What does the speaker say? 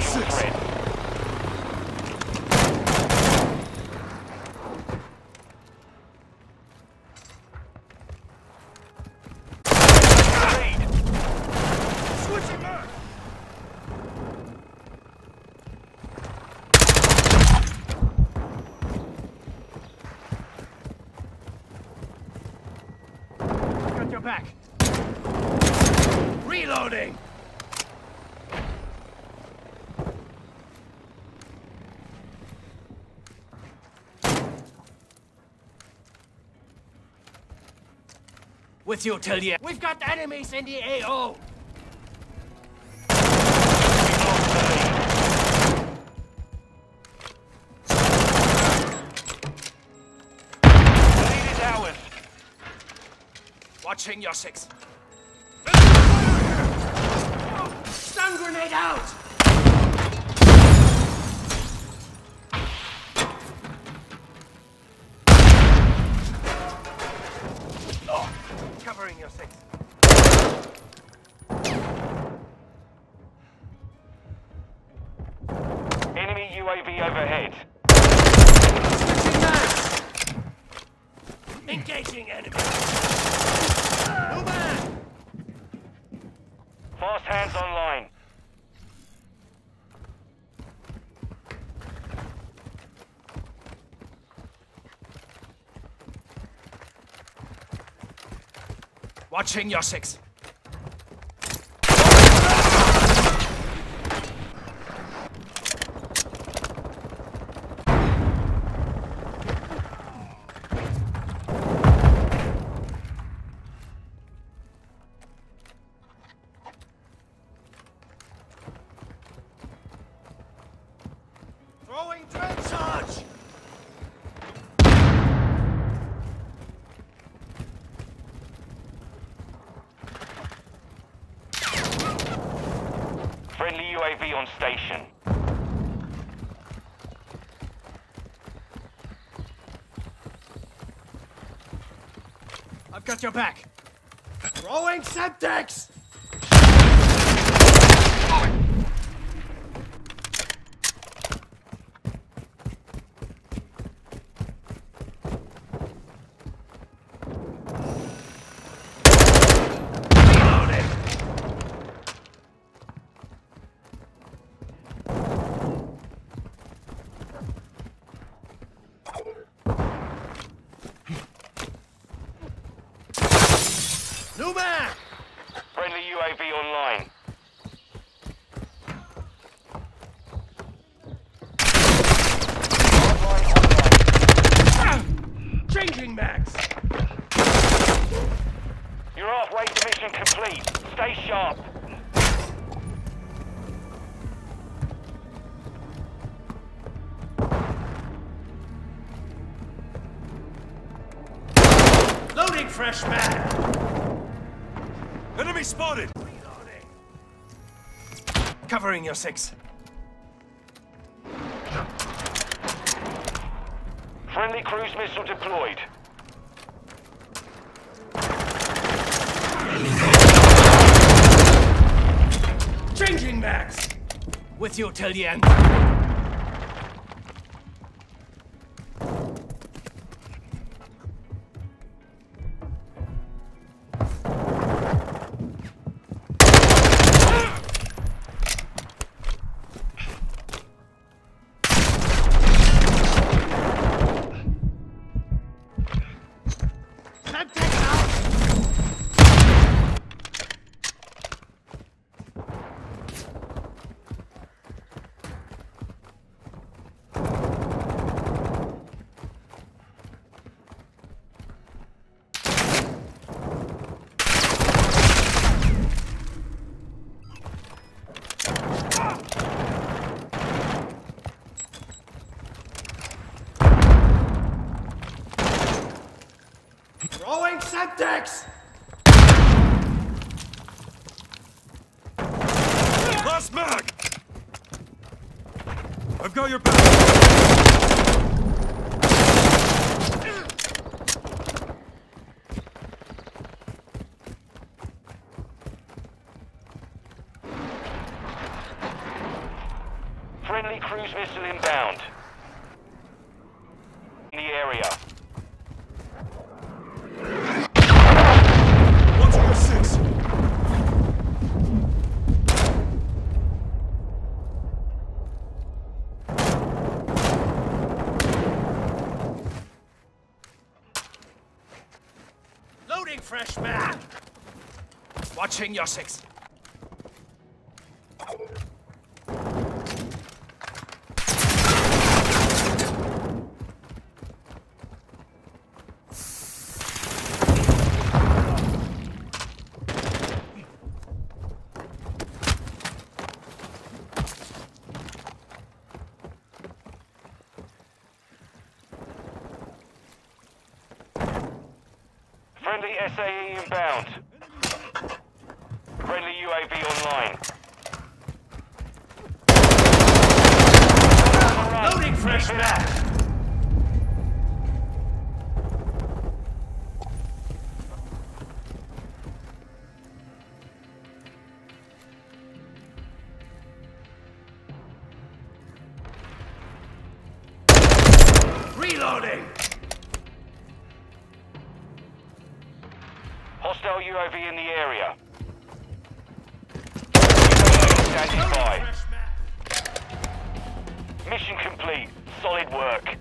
six. Grid. With you till the. We've got enemies in the AO! Watching your six. Stun grenade out! Covering your six. Enemy UAV overhead. Engaging enemy! Move on! Fast hands online. Watching your six. Throwing drill charge! Friendly UAV on station. I've got your back. Throwing Semtex! Reloading! New man! Friendly UAV online. Online, online. Changing max! You're halfway to mission complete. Stay sharp. Loading fresh man. Enemy spotted! Reloading! Covering your six. Friendly cruise missile deployed. With you till the end. Semtex out! Throwing Semtex! Last mag! I've got your back! Friendly cruise missile inbound. In the area. Watching your six. Friendly SAE inbound. Friendly UAV online. Loading fresh Keep it up. mags! Reloading! Hostile UAV in the area. Standing by. Mission complete. Solid work.